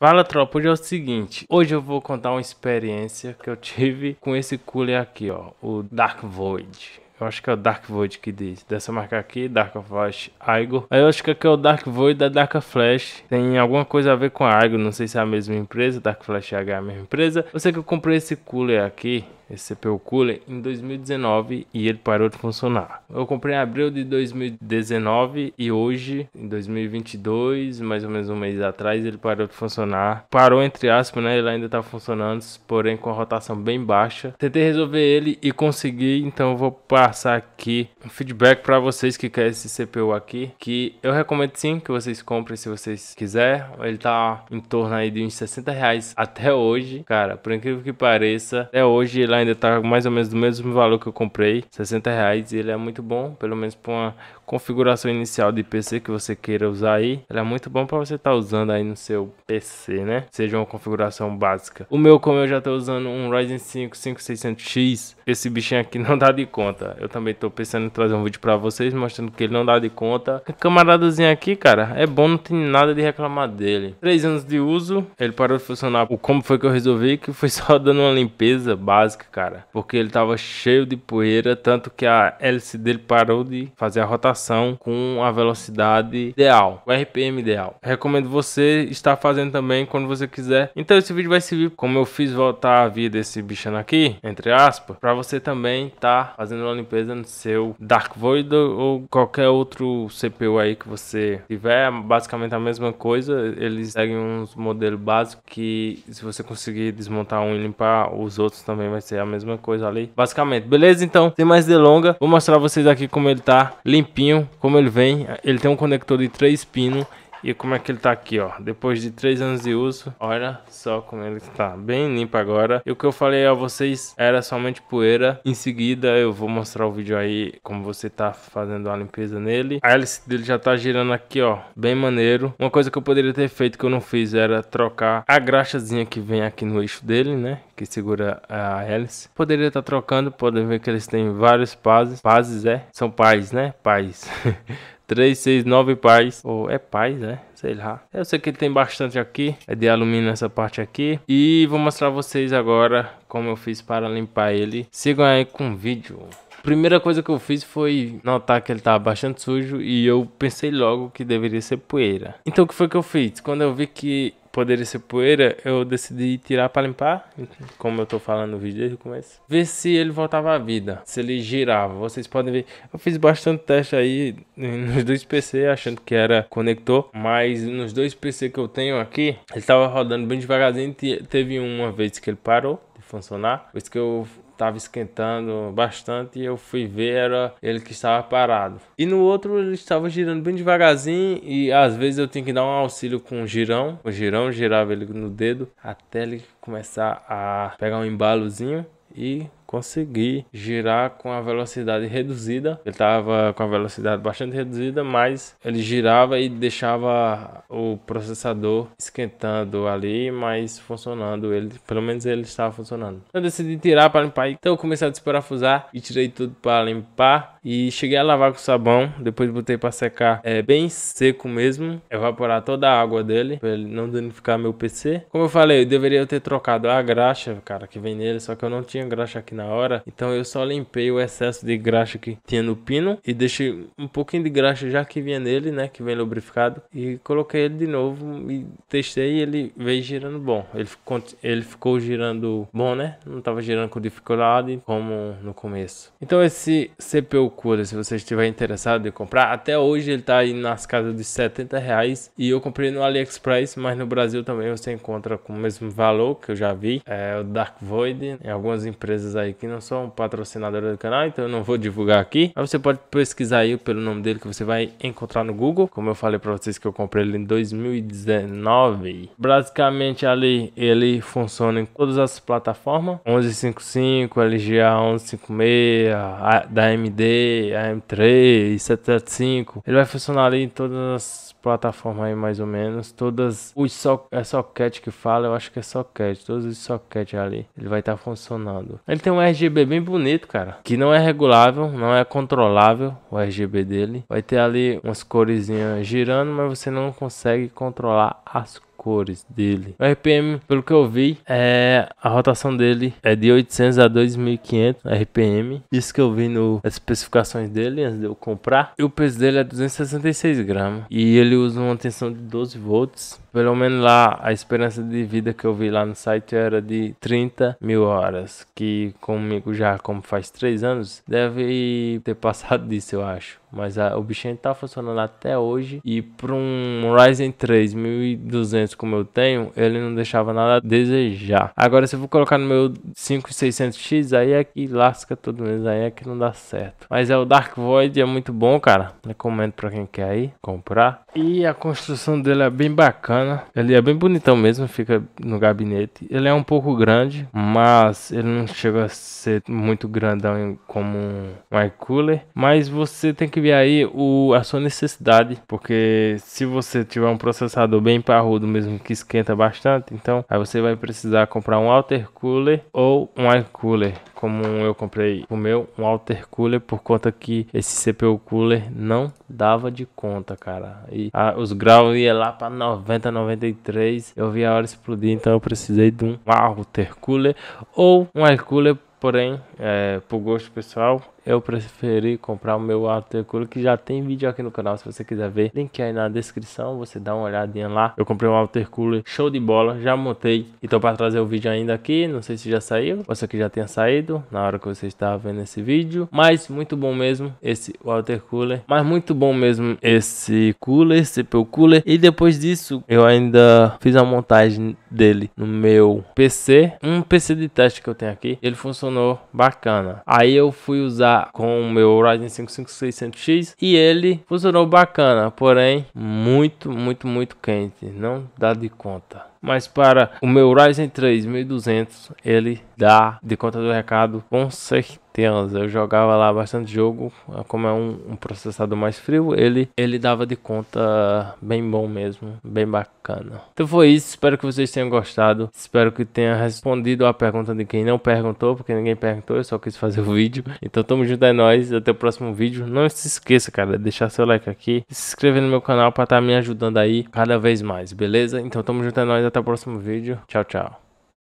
Fala tropa, hoje é o seguinte, hoje eu vou contar uma experiência que eu tive com esse cooler aqui ó, o Dark Void. Eu acho que é o Dark Void que diz. Dessa marca aqui, Dark Flash Aigo. Aí eu acho que aqui é o Dark Void da Dark Flash. Tem alguma coisa a ver com a Aigo. Não sei se é a mesma empresa. Dark Flash Aigo é a mesma empresa. Eu sei que eu comprei esse cooler aqui esse CPU Cooler em 2019 e ele parou de funcionar. Eu comprei em abril de 2019 e hoje, em 2022, mais ou menos um mês atrás, ele parou de funcionar. Parou entre aspas, né? Ele ainda está funcionando, porém com a rotação bem baixa. Tentei resolver ele e consegui, então eu vou passar aqui um feedback para vocês que querem esse CPU aqui, que eu recomendo sim que vocês comprem se vocês quiserem. Ele tá em torno aí de uns 60 reais até hoje, cara, por incrível que pareça, até hoje ele ainda tá mais ou menos do mesmo valor que eu comprei, 60 reais. E ele é muito bom, pelo menos para uma configuração inicial de PC que você queira usar aí. Ele é muito bom para você estar tá usando aí no seu PC, né? Seja uma configuração básica. O meu, como eu já estou usando um Ryzen 5 5600X, esse bichinho aqui não dá de conta. Eu também estou pensando em trazer um vídeo para vocês mostrando que ele não dá de conta. O camaradazinho aqui, cara, é bom, não tem nada de reclamar dele. Três anos de uso, ele parou de funcionar. O como foi que eu resolvi? Que foi só dando uma limpeza básica, cara. Porque ele tava cheio de poeira, tanto que a hélice dele parou de fazer a rotação com a velocidade ideal, o RPM ideal. Recomendo você estar fazendo também quando você quiser. Então esse vídeo vai servir como eu fiz voltar a vida desse bichano aqui, entre aspas, para você também estar tá fazendo uma limpeza no seu Dark Void ou qualquer outro CPU aí que você tiver, basicamente a mesma coisa. Eles seguem uns modelos básicos que se você conseguir desmontar um e limpar os outros também vai ser a mesma coisa ali. Basicamente, beleza? Então, sem mais delonga, vou mostrar vocês aqui como ele tá limpinho como ele vem. Ele tem um conector de três pinos e como é que ele tá aqui, ó. Depois de três anos de uso, olha só como ele tá bem limpo agora. E o que eu falei a vocês era somente poeira. Em seguida eu vou mostrar o vídeo aí como você tá fazendo a limpeza nele. A hélice dele já tá girando aqui, ó. Bem maneiro. Uma coisa que eu poderia ter feito que eu não fiz era trocar a graxazinha que vem aqui no eixo dele, né? Que segura a hélice. Poderia estar tá trocando. Podem ver que eles têm vários pazes. Pazes, é? São pais, né? Pais. 3, 6, 9 pais. Ou é pais, é? Sei lá. Eu sei que ele tem bastante aqui. É de alumínio essa parte aqui. E vou mostrar vocês agora como eu fiz para limpar ele. Sigam aí com o vídeo. Primeira coisa que eu fiz foi notar que ele estava bastante sujo e eu pensei logo que deveria ser poeira. Então o que foi que eu fiz? Quando eu vi que poderia ser poeira, eu decidi tirar para limpar, como eu tô falando no vídeo desde o começo. Ver se ele voltava à vida, se ele girava. Vocês podem ver, eu fiz bastante teste aí nos dois PC achando que era conector, mas nos dois PC que eu tenho aqui, ele tava rodando bem devagarzinho, teve uma vez que ele parou funcionar, por isso que eu estava esquentando bastante e eu fui ver era ele que estava parado. E no outro ele estava girando bem devagarzinho e às vezes eu tinha que dar um auxílio com o girão. O girão girava ele no dedo até ele começar a pegar um embalozinho e consegui girar com a velocidade reduzida. Ele estava com a velocidade bastante reduzida, mas ele girava e deixava o processador esquentando ali, mas funcionando. Ele, pelo menos ele estava funcionando. Eu decidi tirar para limpar, então eu comecei a desparafusar e tirei tudo para limpar e cheguei a lavar com sabão. Depois botei para secar, é bem seco mesmo, evaporar toda a água dele para ele não danificar meu PC. Como eu falei, eu deveria ter trocado a graxa, cara, que vem nele, só que eu não tinha graxa aqui na hora. Então eu só limpei o excesso de graxa que tinha no pino e deixei um pouquinho de graxa já que vinha nele, né? Que vem lubrificado. E coloquei ele de novo e testei e ele veio girando bom. Ele ficou, ele ficou girando bom, né? Não tava girando com dificuldade como no começo. Então esse CPU Cooler, se você estiver interessado em comprar, até hoje ele tá aí nas casas de 70 reais. E eu comprei no AliExpress, mas no Brasil também você encontra com o mesmo valor que eu já vi. É o Dark Void em algumas empresas aí aí que não são patrocinadores do canal, então eu não vou divulgar aqui. Mas você pode pesquisar aí pelo nome dele que você vai encontrar no Google. Como eu falei para vocês que eu comprei ele em 2019. Basicamente ali ele funciona em todas as plataformas. 1155, LGA 1156, da AMD, AM3, 775. Ele vai funcionar ali em todas as plataformas aí mais ou menos, todas os so, é socket que fala, eu acho que é socket, todos os socket ali, ele vai estar tá funcionando. Ele tem um RGB bem bonito, cara, que não é regulável, não é controlável o RGB dele. Vai ter ali umas coresinhas girando, mas você não consegue controlar as cores dele. O RPM, pelo que eu vi, é a rotação dele é de 800 a 2500 RPM. Isso que eu vi no, nas especificações dele antes de eu comprar. E o peso dele é 266 gramas. E ele usa uma tensão de 12 volts. Pelo menos lá, a esperança de vida que eu vi lá no site era de 30 mil horas. Que comigo já, como faz 3 anos, deve ter passado disso, eu acho. Mas a, o bichinho tá funcionando até hoje. E para um Ryzen 3 1200 como eu tenho, ele não deixava nada a desejar. Agora, se eu for colocar no meu 5600X, aí é que lasca tudo mesmo. Aí é que não dá certo. Mas é o Dark Void, é muito bom, cara. Recomendo para quem quer aí comprar. E a construção dele é bem bacana. Ele é bem bonitão mesmo, fica no gabinete. Ele é um pouco grande, mas ele não chega a ser muito grandão como um iCooler. Mas você tem que que aí o, a sua necessidade, porque se você tiver um processador bem parrudo mesmo que esquenta bastante, então aí você vai precisar comprar um alter cooler ou um air cooler, como eu comprei o meu, um alter cooler por conta que esse CPU cooler não dava de conta, cara. E a, os graus ia lá para 90, 93, eu vi a hora explodir, então eu precisei de um alter cooler ou um air cooler Porém, é, por gosto pessoal, eu preferi comprar o meu watercooler que já tem vídeo aqui no canal. Se você quiser ver, link aí na descrição. Você dá uma olhadinha lá. Eu comprei um watercooler show de bola, já montei e tô para trazer o vídeo ainda aqui. Não sei se já saiu, ou se aqui já tenha saído na hora que você estava vendo esse vídeo. Mas muito bom mesmo esse watercooler. Mas muito bom mesmo esse cooler, CPU cooler. E depois disso, eu ainda fiz a montagem dele no meu PC, um PC de teste que eu tenho aqui. Ele funcionou bacana. Aí eu fui usar com o meu Ryzen 5 5600X e ele funcionou bacana, porém muito, muito, muito quente, não dá de conta. Mas para o meu Ryzen 3 1200, ele dá de conta do recado com certeza. Eu jogava lá bastante jogo, como é um, um, processador mais frio, ele, ele dava de conta bem bom mesmo, bem bacana. Então foi isso, espero que vocês tenham gostado. Espero que tenha respondido a pergunta de quem não perguntou, porque ninguém perguntou, eu só quis fazer o vídeo. Então tamo junto, é nóis, até o próximo vídeo. Não se esqueça, cara, de deixar seu like aqui, se inscrever no meu canal para estar tá me ajudando aí cada vez mais, beleza? Então tamo junto, é nóis, até o próximo vídeo. Tchau, tchau.